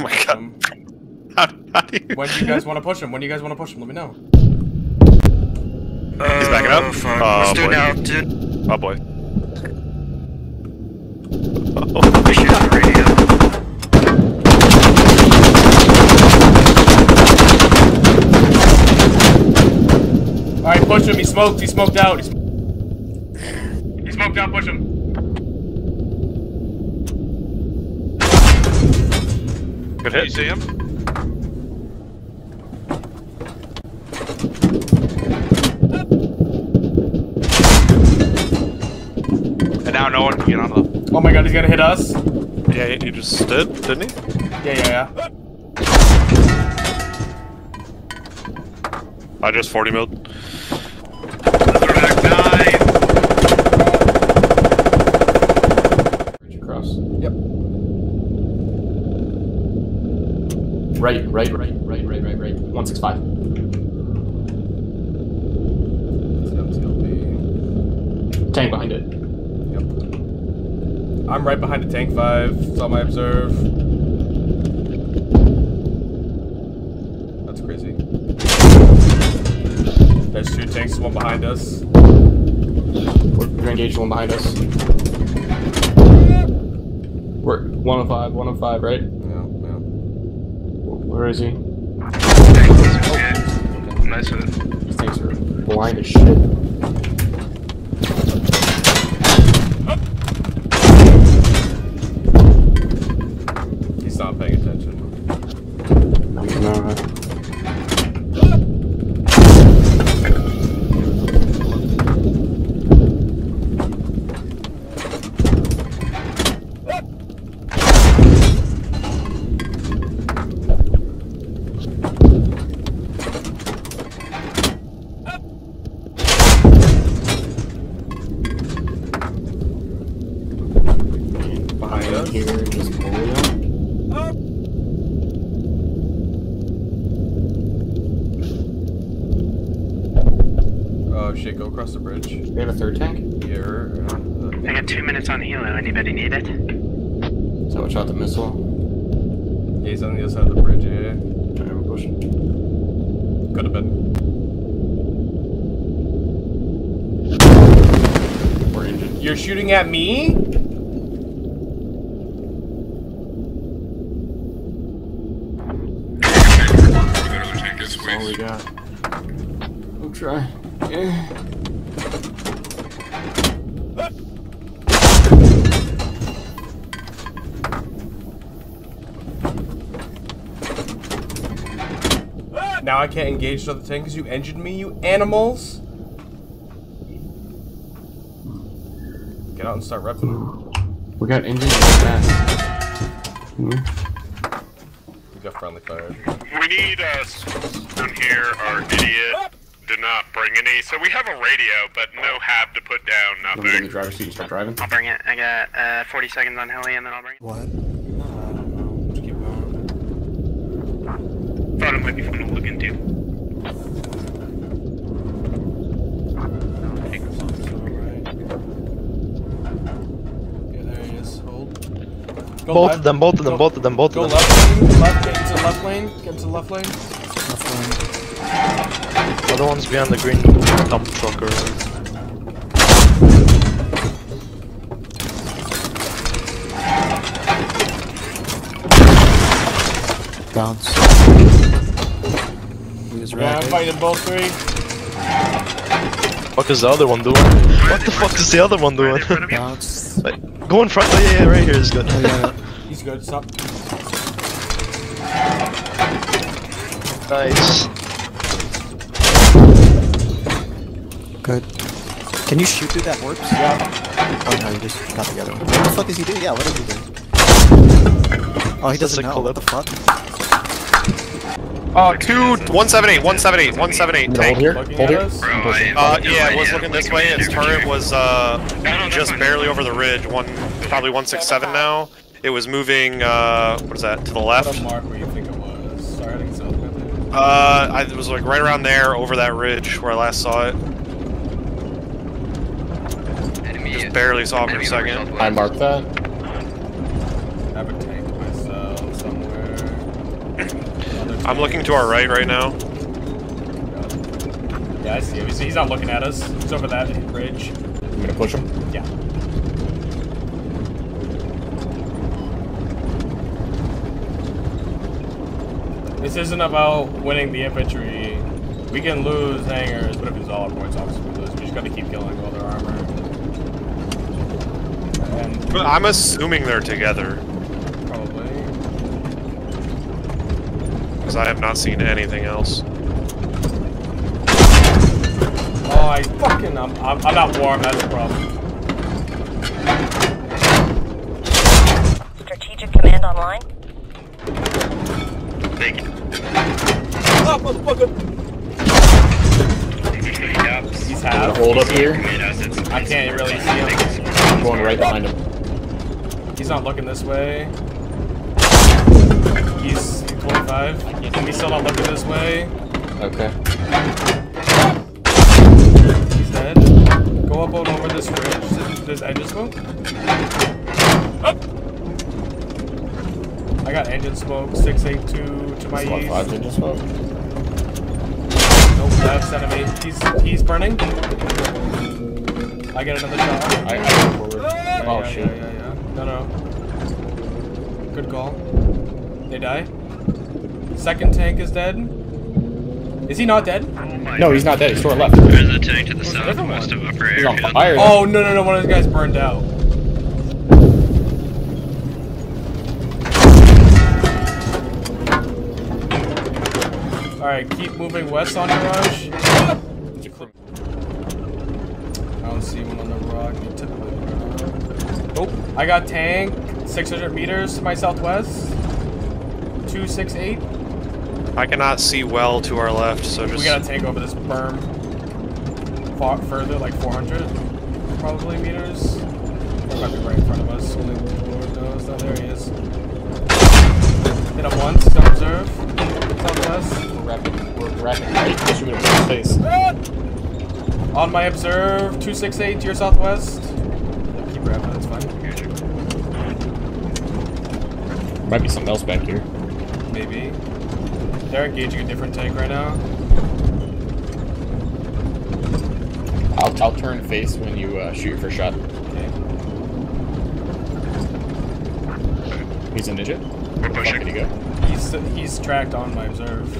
Oh my god. Um, How, how do you... when do you guys want to push him? When do you guys want to push him? Let me know. He's backing up? Oh, fuck. Oh, Let's do boy. it now, dude. Oh boy. We shoot the radio. Alright, push him. He smoked. He smoked out. He, sm- he smoked out. Push him. Good Do you hit. see him? And now no one can get on the. Oh my god, he's gonna hit us. Yeah, he he just stood, didn't he? Yeah, yeah, yeah. I just 40 milled. Throwback nine. Bridge across. Yep. Right, right, right, right, right, right, right. 165. Tank behind it. Yep. I'm right behind the tank five. That's all I observe. That's crazy. There's two tanks, one behind us. We're, we're engaged one behind us. We're 105, 105, right? Where is he? Okay. Nice hit. These tanks are blind as shit. He's not paying attention. No. Behind us. Here, just bully him. Oh shit, go across the bridge. We have a third tank. Here. Uh, I got two minutes on helo. Anybody need it? So watch out the missile. yeah, he's on the other side of the bridge, yeah. Alright, we're pushing. Could have been. We're injured. You're shooting at me? That's all we got. We'll try. Yeah. Now I can't engage the other tank because you injured me, you animals! Get out and start repping. We got engines fast. Hmm? We got friendly fire. We need us down here. Our idiot did not bring any, so we have a radio, but no hab to put down. Let me get in the Nothing. driver's seat and start driving. I'll bring it. I got uh, 40 seconds on heli and then I'll bring it. What? I don't know. Just keep going. Thought it might be fun to look into. Yeah, there he is. Hold. Go Both left. of them, both of them, Go- both of them, both of them. Go left lane, left, get into left lane, get into the left lane. Other one's behind the green dump truck or Bounce. He was Yeah, I'm eh? fighting both three. fuck is the other one doing? What the fuck is the other one doing? Bounce. Wait, Go in front. Oh yeah, yeah, right here is good. Oh, yeah. He's good, stop. nice. Good. Can you shoot through that warp? Yeah. Oh no, you just got the other one. What the fuck is he doing? Yeah, what is he doing? Oh, he doesn't a know. What the fuck? Uh, two, 178, 178, 178 Hold here. Hold here. I Uh, yeah, it was looking this way. I'm Its turret was uh No, no, just no, no. barely over the ridge. One, probably 167 now. It was moving. Uh, what is that? To the left. a mark where you think it was. I think. Uh, I, it was like right around there, over that ridge where I last saw it. Enemy, Just barely saw him for a second. I marked that. I have a tank myself somewhere. I'm looking to our right right now. Yeah, I see him. He's, he's not looking at us. He's over that bridge. I'm gonna push him. Yeah. This isn't about winning the infantry. We can lose hangers, but if it's all our points, obviously we lose. We just gotta keep killing all their armor. And But I'm assuming they're together probably. because I have not seen anything else. Oh, I fucking. I'm, I'm, I'm not warm, that's the problem. Strategic command online. Thank you. Oh, motherfucker! Yep. He's I'm half. hold up here. I can't really see him. I'm going right behind him. He's not looking this way. He's 25. He's still not looking this way. Okay. He's dead. Go up and over this ridge. There's- engine smoke. Up. I got engine smoke. 682 to my east. five ninja smoke. Nope, that's enemy. He's he's burning. I get another shot. I, I. Yeah, Oh yeah, shit. Yeah, yeah, yeah. No, no. Good call. They die. Second tank is dead. Is he not dead? No, he's not dead. He's to our left. There's a tank to the What's southwest of upper He's on fire. Oh no no no! One of those guys burned out. All right, keep moving west on Mirage. I don't see one on the rock. You typically run. Oh, I got tank. 600 meters to my southwest. 268. I cannot see well to our left, so We got a tank over this berm. Far further, like 400, probably meters. Or might be right in front of us. Only Lord knows. Oh, there he is. Hit him once. Don't observe. Southwest. We're wrapping. We're wrapping right. Just shoot him in his face. Ah! On my observe. 268 to your southwest. Keep wrapping. That's fine. Might be something else back here. Maybe. They're engaging a different tank right now. I'll, I'll turn face when you uh, shoot your first shot. Okay. He's a ninja. We're pushing. Fuck, did he go? He's he's tracked on my observe.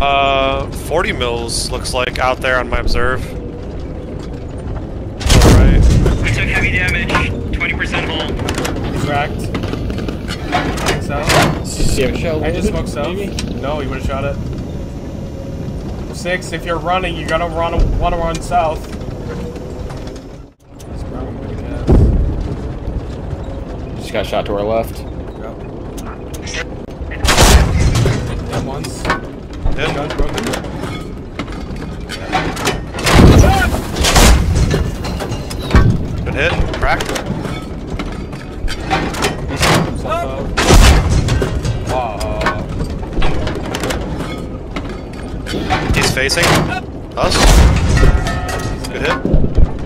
uh 40 mils looks like out there on my observe. Alright. We took heavy damage. 20% hole. He's racked. Tanks out. See him shell. I just smoked south. Maybe? No, he would have shot it. Six, if you're running, you're gonna run wanna run south. He's running pretty fast. Just got shot to our left. Yep. Hit once. Hit. Gun's broken. Facing us. Good hit.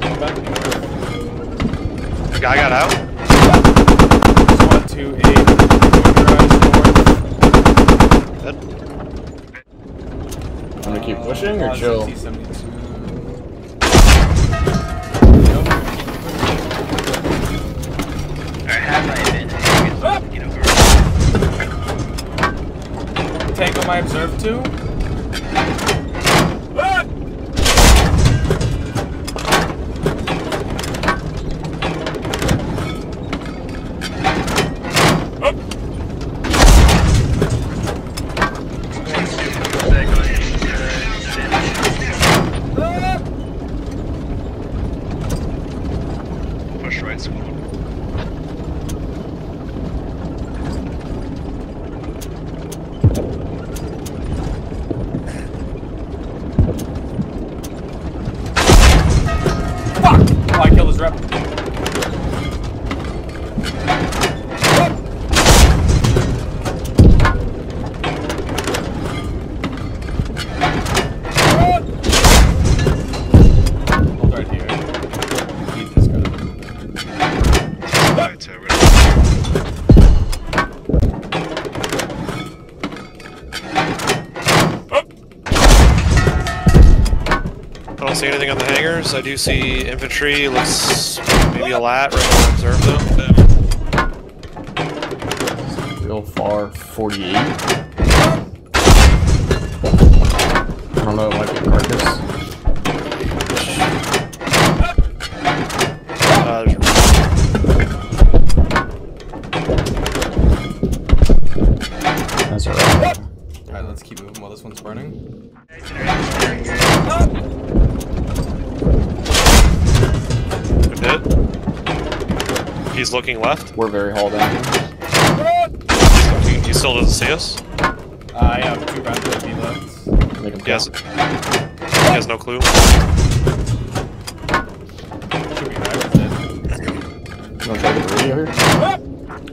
Come back. The guy got out. One, two, eight. Garage north. Dead. I'm gonna keep pushing or chill. T-72. I been? You know, we're- Tank on my observe too. See anything on the hangars. I do see infantry. Looks maybe a lat right now. Observe them. Real far, 48. I don't know, it might be a carcass. Uh, That's alright. Alright, let's keep moving while this one's burning. He's looking left. We're very hauled down. He, he still doesn't see us. I have two rounds of AP left. Make him He has, he has no clue. Should be right with it. You wanna try to get the radio here?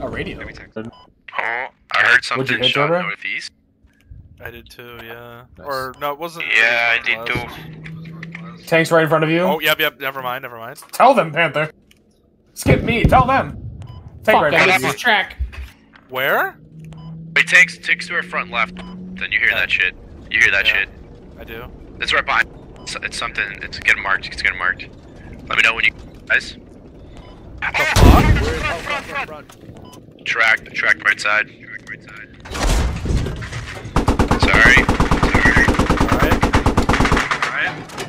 A radio. Oh, I heard What'd you something hit, shot Trevor? northeast. I did too, yeah. Nice. Or, no, it wasn't. Yeah, I did too. Tanks right in front of you. Oh, yep, yep, never mind, never mind. Tell them, Panther. Skip me. Tell them. Tank right in front of you. track. Where? Wait, tanks, tanks to our front left. Then you hear that shit. You hear that Yeah. shit. I do. It's right behind. It's, it's something. It's getting marked. It's getting marked. Let me know when you guys. Tracked. Ah! Tracked right side. Tracked right side. Sorry. Sorry. Alright. Alright. Fuck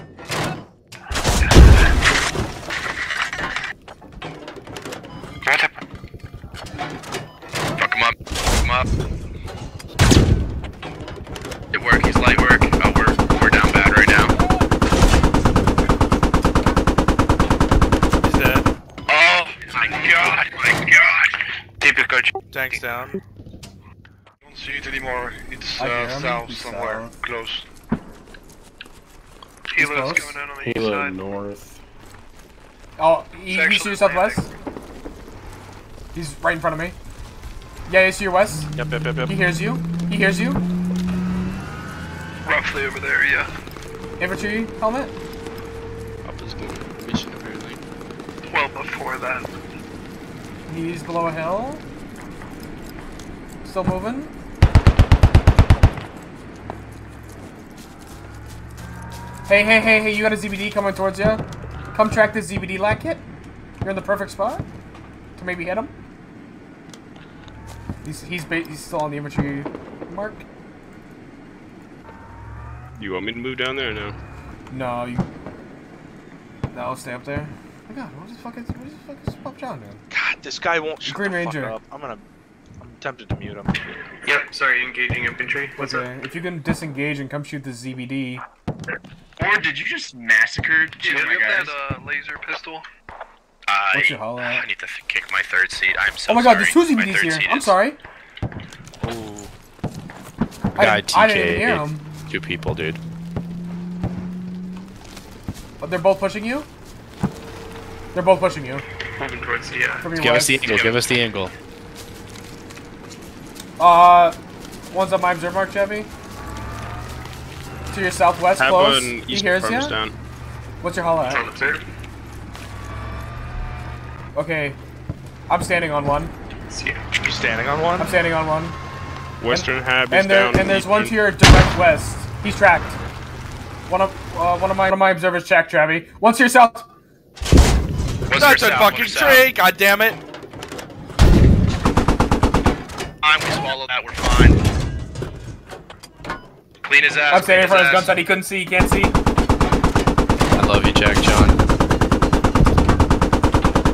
Tank's down. I don't see it anymore. It's I uh, south He's somewhere, south. close. He's Healer's close. coming in on the east side. north. Oh, he, It's he's to your actually southwest. He's right in front of me. Yeah, he's to your west. Yep, yep, yep, yep. He hears you. He hears you. Roughly over there, yeah. Infantry helmet. Up is good. Mission apparently. Well before that. He's below a hill. Still moving. Hey, hey, hey, hey, you got a ZBD coming towards you. Come track this ZBD lag kit. You're in the perfect spot to maybe hit him. He's he's he's still on the infantry mark. You want me to move down there or no? No, you. No, stay up there. Oh my God, what the fuck is what the fuck is Pop John doing? God, this guy won't shut Green the fuck Ranger. up. I'm gonna. I'm tempted to mute him. Yep, sorry, engaging infantry. What's Okay, if you can disengage and come shoot the ZBD. Or did you just massacre two of my guys? that uh, laser pistol? I, What's your hull at? I need to kick my third seat. I'm so oh my God, sorry. there's two My ZBDs here. I'm is- sorry. Ooh. I, Guy didn't- I didn't TK. hear them. Two people, dude. But they're both pushing you. They're both pushing you Moving towards the, uh, Give west. us the angle, give us the angle. Uh, one's on my observe mark, Chevy. To your southwest, close. he hears you. down. What's your hull at? Okay, I'm standing on one. you're standing on one? I'm standing on one. Western Hab is And there, down. and there's one to your direct west. He's tracked. One of, uh, one of my, one of my observers tracked, Travi. One's to your south. What's That's your a south? fucking What's your south? tree, god damn it! Fine, we swallow that. We're fine. Clean his ass. I'm standing in front of his gun sight. He couldn't see. He can't see. I love you, Jack John.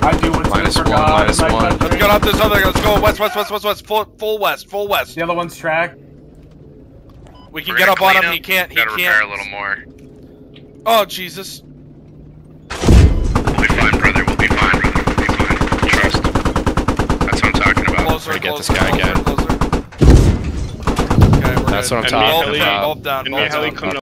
I do want to. Minus one, forgot minus my one. Let's go up this other, let's go west, west, west, west, west, full, full west, full west. The other one's tracked. We can We're get up on clean him, he can't, he Gotta repair a can't. little more. Oh, Jesus. We'll be fine, brother. We'll be fine, brother. We'll be fine. Trust. That's what I'm talking about. Closer, Gotta get this guy closer, again. closer. Okay, we're That's what I'm talking Both about. down, both down, And me, Heli, down. come